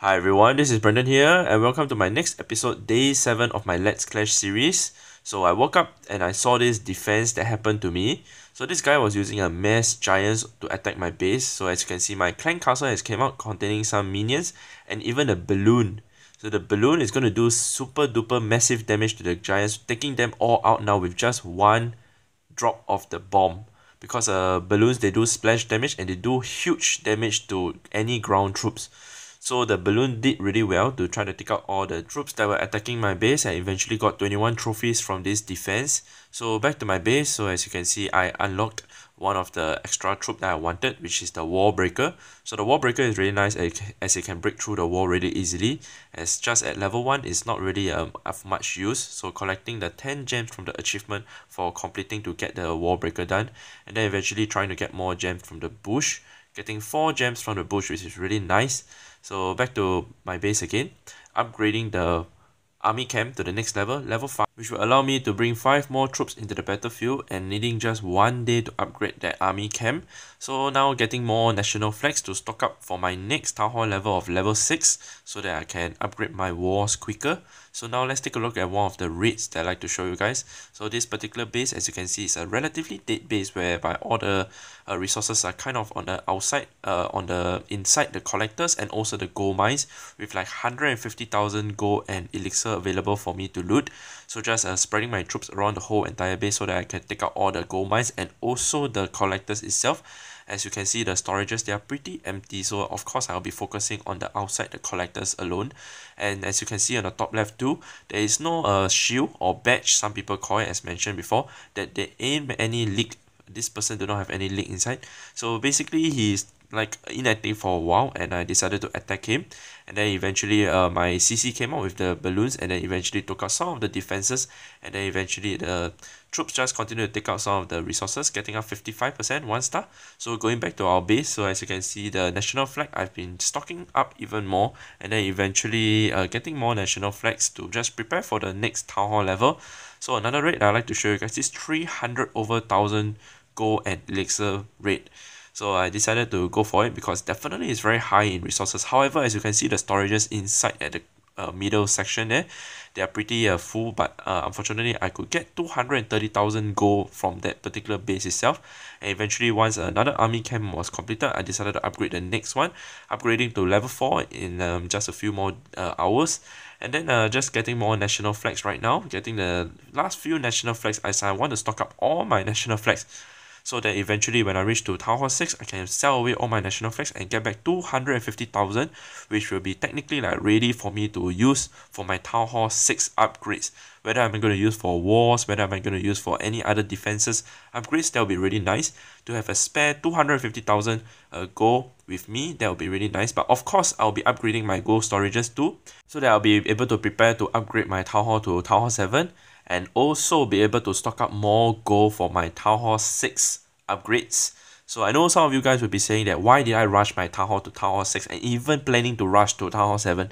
Hi everyone, this is Brendan here and welcome to my next episode, day 7 of my Let's Clash series. So I woke up and I saw this defense that happened to me. So this guy was using a mass giants to attack my base. So as you can see, my clan castle has came out containing some minions and even a balloon. So the balloon is going to do super duper massive damage to the giants, taking them all out now with just one drop of the bomb. Because uh, balloons, they do splash damage and they do huge damage to any ground troops. So the balloon did really well to try to take out all the troops that were attacking my base. I eventually got 21 trophies from this defense. So back to my base. So as you can see, I unlocked one of the extra troop that I wanted, which is the wall breaker. So the wall breaker is really nice as it can break through the wall really easily. As just at level 1, it's not really um, of much use. So collecting the 10 gems from the achievement for completing to get the wall breaker done. And then eventually trying to get more gems from the bush. Getting 4 gems from the bush, which is really nice. So back to my base again, upgrading the army camp to the next level, level 5, which will allow me to bring 5 more troops into the battlefield and needing just one day to upgrade that army camp. So now getting more national flags to stock up for my next town hall level of level 6 so that I can upgrade my walls quicker. So now let's take a look at one of the raids that I like to show you guys. So this particular base as you can see is a relatively dead base whereby all the uh, resources are kind of on the outside, uh, on the inside the collectors and also the gold mines with like 150,000 gold and elixir available for me to loot. So just uh, spreading my troops around the whole entire base so that I can take out all the gold mines and also the collectors itself. As you can see the storages they are pretty empty. So of course I'll be focusing on the outside the collectors alone. And as you can see on the top left too there is no uh, shield or badge some people call it as mentioned before that there ain't any leak. This person do not have any leak inside. So basically he's like inactive for a while and I decided to attack him. And then eventually uh, my CC came out with the balloons and then eventually took out some of the defenses. And then eventually the troops just continue to take out some of the resources getting up 55% one star. So going back to our base so as you can see the national flag I've been stocking up even more. And then eventually uh, getting more national flags to just prepare for the next town hall level. So another rate I'd like to show you guys is 300 over 1000 gold and elixir raid so I decided to go for it because definitely it's very high in resources. However, as you can see the storages inside at the uh, middle section there, they are pretty uh, full but uh, unfortunately I could get 230,000 gold from that particular base itself. And eventually once another army camp was completed I decided to upgrade the next one upgrading to level 4 in um, just a few more uh, hours. And then uh, just getting more national flags right now getting the last few national flags as I want to stock up all my national flags so that eventually when I reach to Town Hall 6, I can sell away all my national flags and get back 250,000, which will be technically like ready for me to use for my Town Hall 6 upgrades. Whether I'm going to use for walls, whether I'm going to use for any other defenses upgrades, that will be really nice. To have a spare 250,000 uh, gold with me, that will be really nice. But of course, I'll be upgrading my gold storages too, so that I'll be able to prepare to upgrade my Town Hall to Town Hall 7 and also be able to stock up more gold for my Town Hall 6 upgrades. So I know some of you guys will be saying that why did I rush my Town Hall to Town Hall 6 and even planning to rush to Town Hall 7?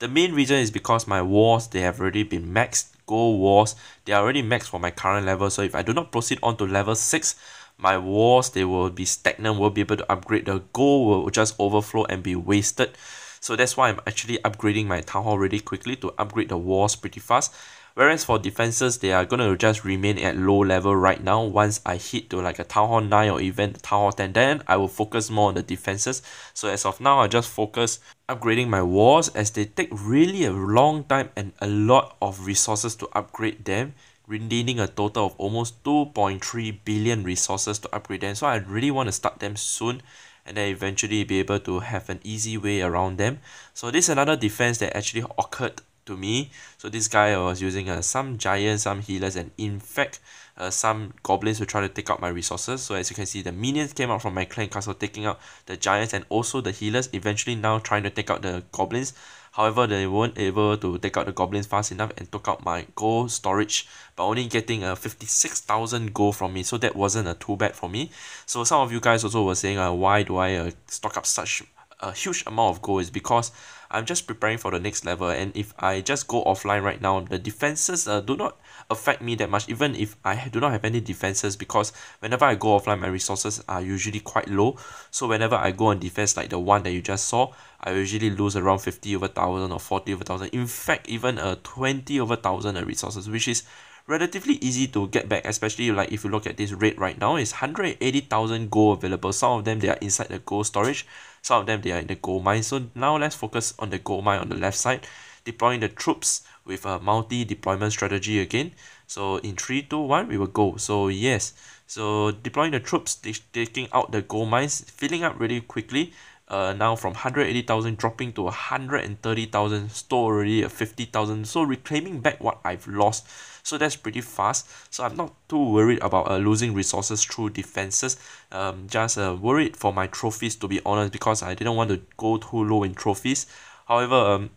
The main reason is because my walls, they have already been maxed. Gold walls, they are already maxed for my current level. So if I do not proceed on to level 6, my walls, they will be stagnant, won't be able to upgrade. The gold will just overflow and be wasted. So that's why I'm actually upgrading my Town Hall really quickly to upgrade the walls pretty fast. Whereas for defenses, they are going to just remain at low level right now. Once I hit to like a Town Hall 9 or even Town Hall 10, then I will focus more on the defenses. So as of now, I just focus upgrading my walls as they take really a long time and a lot of resources to upgrade them needing a total of almost 2.3 billion resources to upgrade them. So I really want to start them soon and then eventually be able to have an easy way around them. So this is another defense that actually occurred to me. So this guy was using uh, some giants, some healers, and in fact, uh, some goblins to try to take out my resources. So as you can see, the minions came out from my clan castle, taking out the giants and also the healers, eventually now trying to take out the goblins. However, they weren't able to take out the goblins fast enough and took out my gold storage, but only getting a uh, 56,000 gold from me. So that wasn't a too bad for me. So some of you guys also were saying, uh, why do I uh, stock up such a huge amount of gold is because I'm just preparing for the next level. And if I just go offline right now the defenses uh, do not affect me that much. Even if I do not have any defenses because whenever I go offline my resources are usually quite low. So whenever I go on defense like the one that you just saw I usually lose around 50 over 1000 or 40 over 1000 in fact even a 20 over 1000 resources which is relatively easy to get back especially like if you look at this rate right now it's 180,000 gold available. Some of them they are inside the gold storage some of them they are in the gold mine. So now let's focus on the gold mine on the left side. Deploying the troops with a multi deployment strategy again. So in 3 2 1 we will go. So yes. So deploying the troops taking out the gold mines filling up really quickly uh, now from 180,000 dropping to 130,000 store already at 50,000 so reclaiming back what I've lost. So that's pretty fast. So I'm not too worried about uh, losing resources through defenses. Um, just uh, worried for my trophies to be honest because I didn't want to go too low in trophies. However um,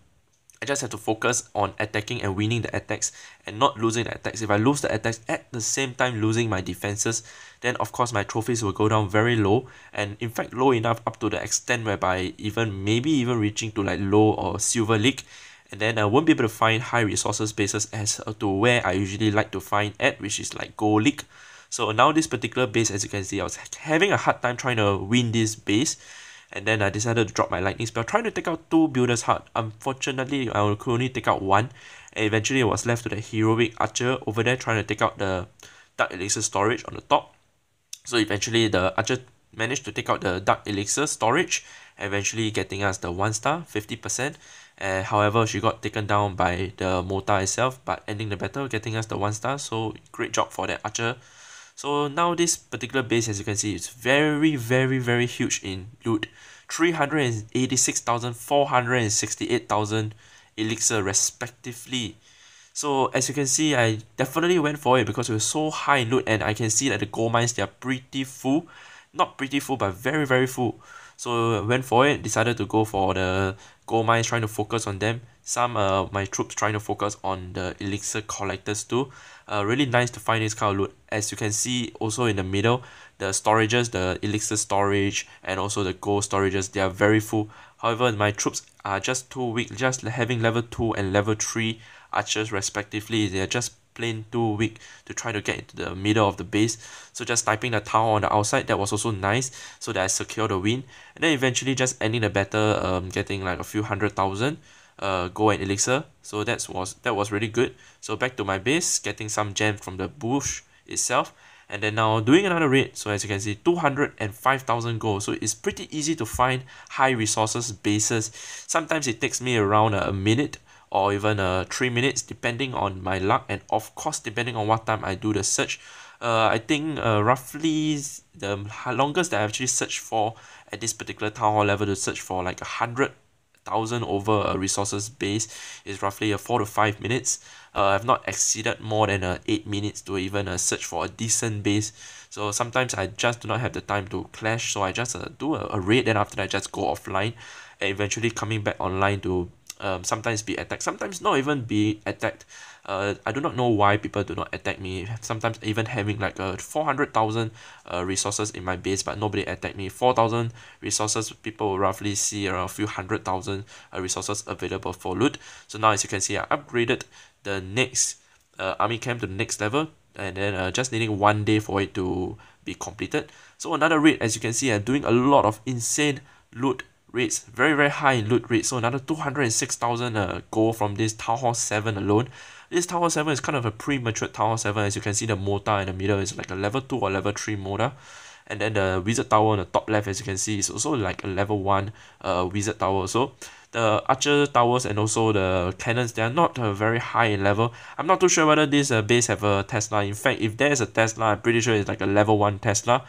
I just have to focus on attacking and winning the attacks and not losing the attacks. If I lose the attacks at the same time losing my defenses, then of course my trophies will go down very low and in fact low enough up to the extent whereby even maybe even reaching to like low or silver league and then I won't be able to find high resources bases as to where I usually like to find at which is like gold league. So now this particular base as you can see I was having a hard time trying to win this base and then I decided to drop my lightning spell. Trying to take out two builders heart. Unfortunately I could only take out one. And eventually I was left to the heroic archer over there trying to take out the dark elixir storage on the top. So eventually the archer managed to take out the dark elixir storage eventually getting us the one star 50% and however she got taken down by the mortar itself but ending the battle getting us the one star. So great job for that archer so now this particular base as you can see is very very very huge in loot. 386,000 468,000 elixir respectively. So as you can see I definitely went for it because it was so high in loot and I can see that the gold mines they are pretty full. Not pretty full but very very full. So went for it decided to go for the gold mines trying to focus on them. Some uh my troops trying to focus on the elixir collectors too. Uh really nice to find this kind of loot. As you can see also in the middle the storages the elixir storage and also the gold storages they are very full. However my troops are just too weak. Just having level 2 and level 3 archers respectively they are just plain too weak to try to get into the middle of the base. So just sniping the tower on the outside that was also nice so that I secure the win. And then eventually just ending the battle um, getting like a few hundred thousand uh, gold and elixir. So that was that was really good. So back to my base getting some gems from the bush itself. And then now doing another raid. So as you can see 205,000 gold. So it's pretty easy to find high resources bases. Sometimes it takes me around a minute or even uh, 3 minutes depending on my luck and of course depending on what time I do the search. Uh, I think uh, roughly the longest that I actually searched for at this particular town hall level to search for like a hundred thousand over a resources base is roughly a 4 to 5 minutes. Uh, I've not exceeded more than uh, 8 minutes to even uh, search for a decent base. So sometimes I just do not have the time to clash so I just uh, do a, a raid then after that I just go offline and eventually coming back online to um, sometimes be attacked. Sometimes not even be attacked. Uh, I do not know why people do not attack me. Sometimes even having like a 400,000 uh, resources in my base but nobody attack me. 4,000 resources people will roughly see around a few hundred thousand uh, resources available for loot. So now as you can see I upgraded the next uh, army camp to the next level and then uh, just needing one day for it to be completed. So another raid as you can see I'm doing a lot of insane loot rates very very high in loot rate so another 206,000 uh, gold from this Town Hall 7 alone. This Tower 7 is kind of a premature Tower 7 as you can see the mortar in the middle is like a level 2 or level 3 mortar and then the wizard tower on the top left as you can see is also like a level 1 uh, wizard tower. So the archer towers and also the cannons they are not uh, very high in level. I'm not too sure whether this uh, base have a tesla. In fact if there is a tesla i'm pretty sure it's like a level 1 tesla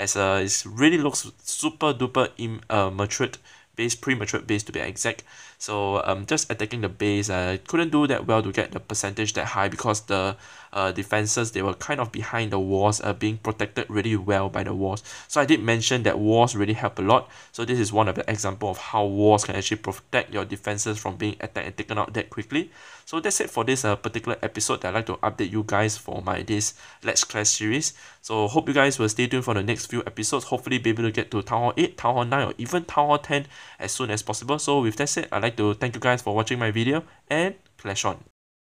as uh, it really looks super duper Im uh, matured base premature base to be exact. So um, just attacking the base I couldn't do that well to get the percentage that high because the uh, defenses they were kind of behind the walls uh, being protected really well by the walls. So I did mention that walls really help a lot. So this is one of the example of how walls can actually protect your defenses from being attacked and taken out that quickly. So that's it for this uh, particular episode that I'd like to update you guys for my this Let's Clash series so hope you guys will stay tuned for the next few episodes. Hopefully be able to get to Town Hall 8 Town Hall 9 or even Town Hall 10 as soon as possible. So with that said I'd like to thank you guys for watching my video and clash on